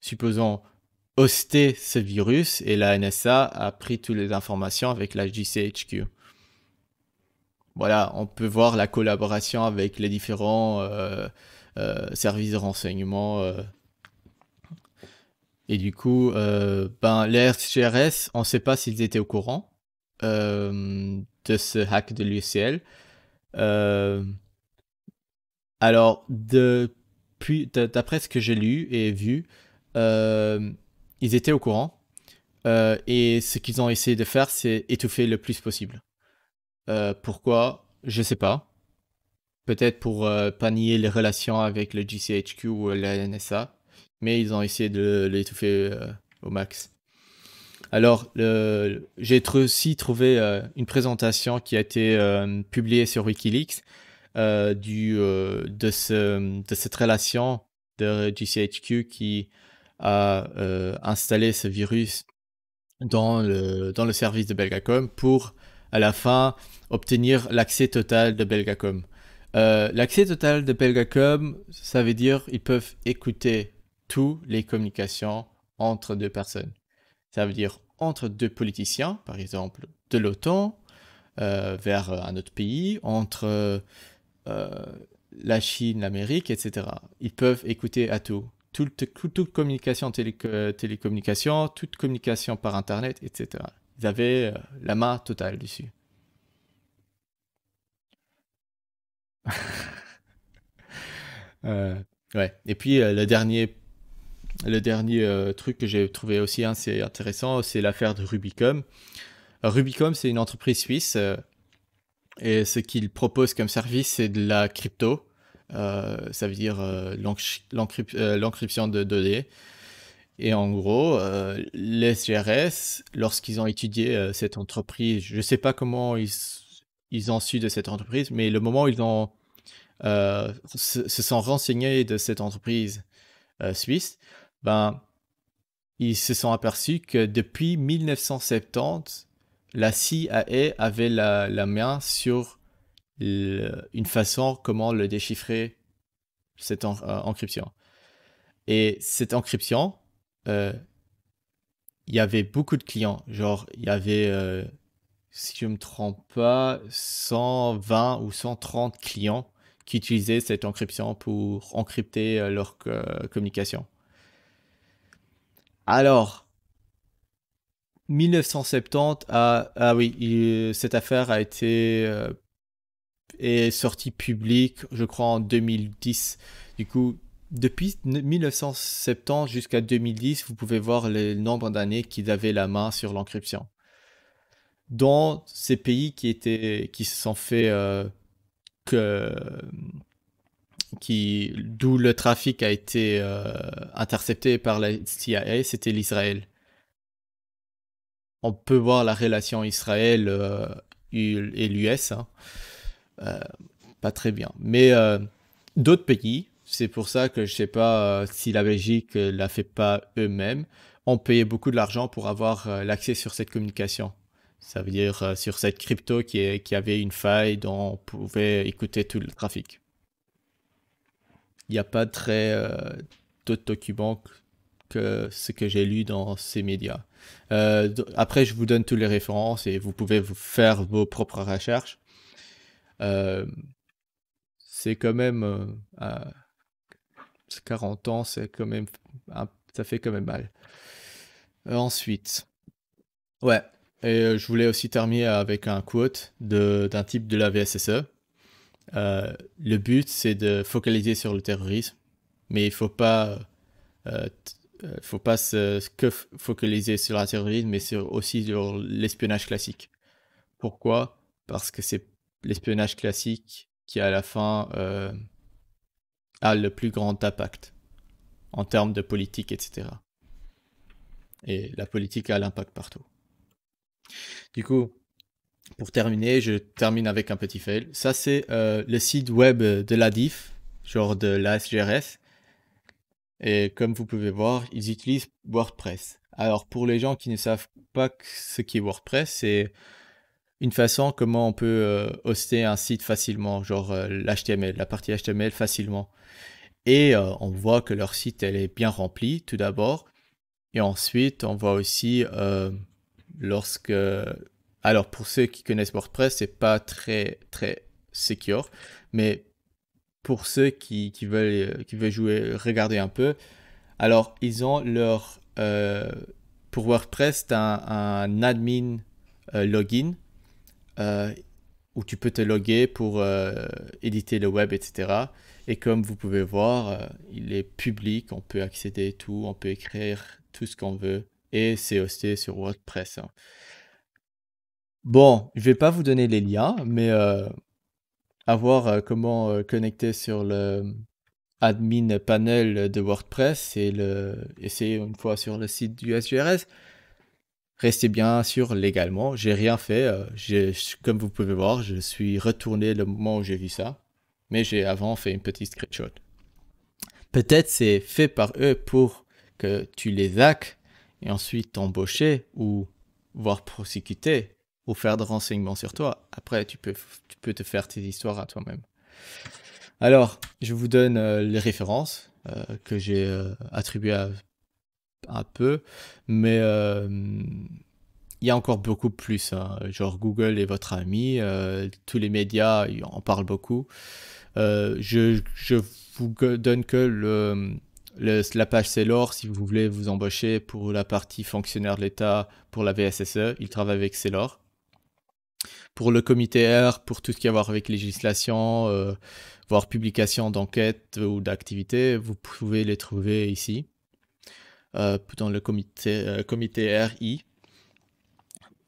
supposons, hosté ce virus et la NSA a pris toutes les informations avec la GCHQ voilà, on peut voir la collaboration avec les différents euh, euh, services de renseignement. Euh. Et du coup, ben, les RCRS, on ne sait pas s'ils étaient au courant de ce hack de l'UCL. Alors, d'après ce que j'ai lu et vu, ils étaient au courant. et ce qu'ils ont essayé de faire, c'est étouffer le plus possible. Euh, pourquoi? Je sais pas. Peut-être pour euh, pas nier les relations avec le GCHQ ou la NSA, mais ils ont essayé de l'étouffer euh, au max. Alors, j'ai aussi trouvé une présentation qui a été publiée sur Wikileaks du, de, ce, de cette relation de GCHQ qui a installé ce virus dans le, dans le service de Belgacom pour à la fin obtenir l'accès total de Belgacom. Euh, l'accès total de Belgacom, ça veut dire qu'ils peuvent écouter toutes les communications entre deux personnes. Ça veut dire entre deux politiciens, par exemple de l'OTAN euh, vers un autre pays, entre euh, la Chine, l'Amérique, etc. Ils peuvent écouter à tout. Toute, communication télé, télécommunication, toute communication par Internet, etc. Ils avaient la main totale dessus. <laughs> Euh, ouais. Et puis euh, le dernier, le dernier euh, truc que j'ai trouvé aussi assez intéressant, c'est l'affaire de Rubicom. Rubicom, c'est une entreprise suisse et ce qu'il propose comme service, c'est de la crypto. ça veut dire l'encryption de données. Et en gros, les SGRS, lorsqu'ils ont étudié cette entreprise, je ne sais pas comment ils, ils ont su de cette entreprise, mais le moment où ils ont euh, se, sont renseignés de cette entreprise euh, suisse, ben, ils se sont aperçus que depuis 1970, la CIA avait la, main sur une façon comment le déchiffrer cette euh, encryption. Et cette encryption, il y avait beaucoup de clients. Genre, il y avait, si je ne me trompe pas, 120 ou 130 clients qui utilisaient cette encryption pour encrypter euh, leur euh, communication. Alors, 1970, ah, ah oui, cette affaire a été euh, est sortie publique, je crois, en 2010. Du coup, depuis 1970 jusqu'à 2010, vous pouvez voir le nombre d'années qu'ils avaient la main sur l'encryption. Dans ces pays qui étaient, qui se sont fait euh, que, qui, d'où le trafic a été euh, intercepté par la CIA, c'était l'Israël on peut voir la relation Israël euh, et l'US. Hein. Euh, pas très bien. Mais d'autres pays, c'est pour ça que je sais pas si la Belgique l'a fait pas eux-mêmes, ont payé beaucoup de l'argent pour avoir l'accès sur cette communication. Ça veut dire sur cette crypto qui avait une faille dont on pouvait écouter tout le trafic. Il n'y a pas très d'autres documents que ce que j'ai lu dans ces médias. Euh, après, je vous donne toutes les références et vous pouvez vous faire vos propres recherches. Euh, c'est quand même 40 euh, ans, c'est quand même ça fait quand même mal. ensuite, ouais, et je voulais aussi terminer avec un quote d'un type de la VSSE. Le but, c'est de focaliser sur le terrorisme, mais il faut pas ne euh, faut pas se focaliser sur la terrorisme, mais aussi sur l'espionnage classique. Pourquoi? Parce que c'est l'espionnage classique qui, à la fin, euh, a le plus grand impact en termes de politique, etc. Et la politique a l'impact partout. Du coup, pour terminer, je termine avec un petit fail. Ça, c'est euh, le site web de la DIF, genre de la SGRS. Et comme vous pouvez voir, ils utilisent WordPress. Alors pour les gens qui ne savent pas ce qu'est WordPress, c'est une façon comment on peut euh, hoster un site facilement, genre euh, l'HTML, la partie HTML facilement. Et on voit que leur site elle est bien rempli tout d'abord. Et ensuite, on voit aussi lorsque... Alors pour ceux qui connaissent WordPress, c'est pas très très secure, mais pour ceux qui, veulent, qui veulent jouer, regarder un peu. Alors, ils ont leur. Euh, pour WordPress, tu as un, admin euh, login euh, où tu peux te loguer pour éditer le web, etc. Et comme vous pouvez voir, il est public, on peut accéder à tout, on peut écrire tout ce qu'on veut et c'est hosté sur WordPress. Hein. Bon, je vais pas vous donner les liens, mais à voir euh, comment euh, connecter sur le admin panel de WordPress et le essayer une fois sur le site du SGRS. Restez bien sûr légalement. J'ai rien fait. Euh, comme vous pouvez voir, je suis retourné le moment où j'ai vu ça. Mais j'ai avant fait une petite screenshot. Peut-être c'est fait par eux pour que tu les hackes et ensuite t'embaucher ou voire prosécuter faire de renseignements sur toi. Après, tu peux, tu peux te faire tes histoires à toi-même. Alors, je vous donne euh, les références euh, que j'ai euh, attribuées à, un peu, mais il y a encore beaucoup plus. Hein. Genre Google est votre ami, tous les médias en parlent beaucoup. je, je vous donne que le, la page Celor si vous voulez vous embaucher pour la partie fonctionnaire de l'État pour la VSSE. Il travaille avec Celor pour le comité R, pour tout ce qui a à voir avec législation, euh, voire publication d'enquêtes ou d'activités, vous pouvez les trouver ici, euh, dans le comité, euh, comité RI,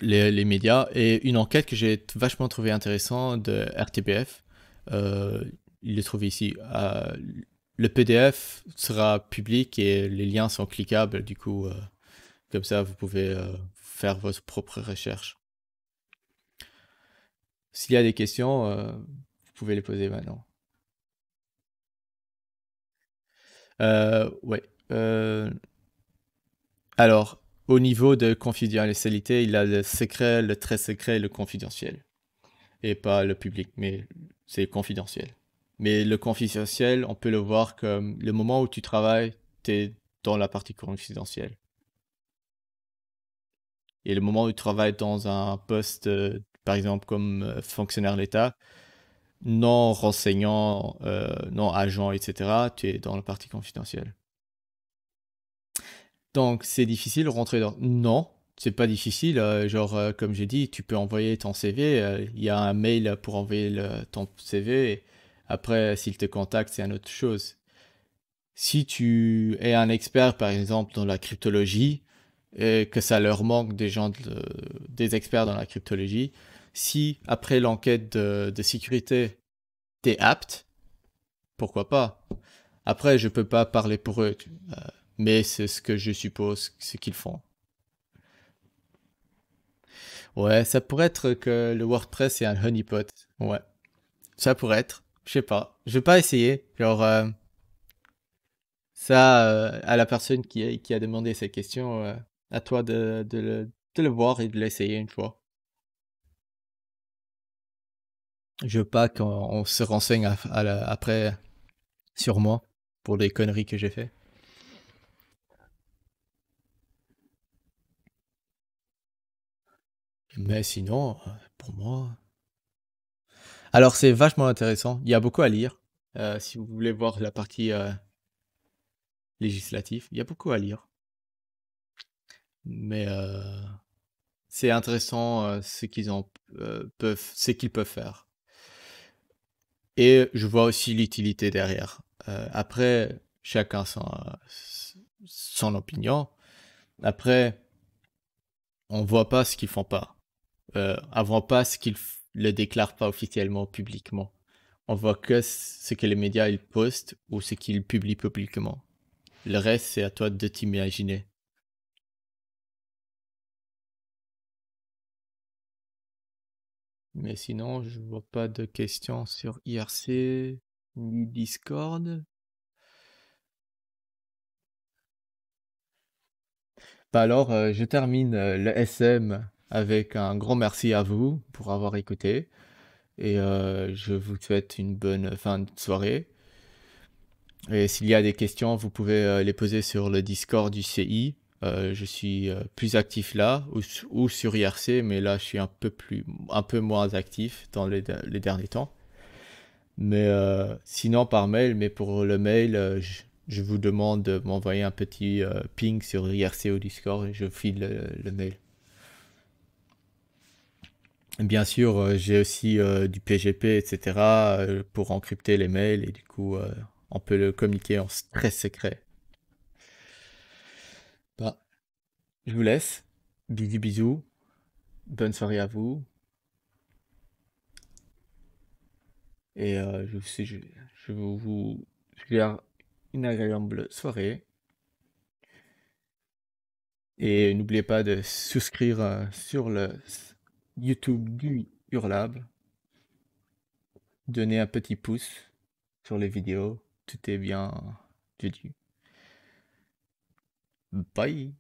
les, les, médias, et une enquête que j'ai vachement trouvé intéressante de RTBF, il est trouvé ici. le PDF sera public et les liens sont cliquables, du coup, comme ça, vous pouvez faire votre propre recherche. S'il y a des questions, euh, vous pouvez les poser maintenant. Euh, ouais. Euh, alors, au niveau de confidentialité, il a le secret, le très secret le confidentiel. Et pas le public, mais c'est confidentiel. Mais le confidentiel, on peut le voir comme le moment où tu travailles, tu es dans la partie confidentielle. Et le moment où tu travailles dans un poste par exemple comme euh, fonctionnaire l'État, non renseignant, euh, non agent, etc., tu es dans la partie confidentielle. Donc c'est difficile de rentrer dans... Non, c'est pas difficile. euh, genre, comme j'ai dit, tu peux envoyer ton CV. Il y a un mail pour envoyer ton CV. après, s'il te contacte, c'est une autre chose. Si tu es un expert, par exemple, dans la cryptologie, et que ça leur manque des gens, de- des experts dans la cryptologie, si après l'enquête de, de sécurité, t'es apte, pourquoi pas? Après, je peux pas parler pour eux, euh, mais c'est ce que je suppose ce qu'ils font. Ouais, ça pourrait être que le WordPress est un honeypot. Ouais, ça pourrait être. Je sais pas. Je vais pas essayer. Genre, euh, ça, euh, à la personne qui a, qui a demandé cette question, euh, à toi de, le, voir et de l'essayer une fois. Je veux pas qu'on on se renseigne après sur moi pour les conneries que j'ai fait. Mais sinon, pour moi. Alors, c'est vachement intéressant. Il y a beaucoup à lire. Euh, si vous voulez voir la partie euh, législative, il y a beaucoup à lire. Mais euh, c'est intéressant euh, ce qu'ils en euh, peuvent, ce qu'ils peuvent faire. Et je vois aussi l'utilité derrière. Après, chacun son, son opinion. Après, on voit pas ce qu'ils font pas. Euh, pas ce qu'ils le déclarent pas officiellement, publiquement. On voit que ce que les médias ils postent ou ce qu'ils publient publiquement. Le reste, c'est à toi de t'imaginer. Mais sinon, je vois pas de questions sur IRC ni Discord. Bah alors, euh, je termine euh, le SM avec un grand merci à vous pour avoir écouté et euh, je vous souhaite une bonne fin de soirée. Et s'il y a des questions, vous pouvez les poser sur le Discord du CI. Euh, je suis euh, plus actif là ou, su- ou sur IRC, mais là je suis un peu plus, un peu moins actif dans les, de- les derniers temps. Mais euh, sinon par mail, mais pour le mail, je, vous demande de m'envoyer un petit ping sur IRC ou Discord et je file le, le mail. Bien sûr, j'ai aussi du PGP, etc. pour encrypter les mails et du coup, on peut le communiquer en très secret. Bah, je vous laisse. Bisous, bisous. Bonne soirée à vous. Et euh, je vous, je, je vous, souhaite une agréable soirée. Et n'oubliez pas de souscrire euh, sur le YouTube du Hurlab. Donnez un petit pouce sur les vidéos. Tout est bien. Bye.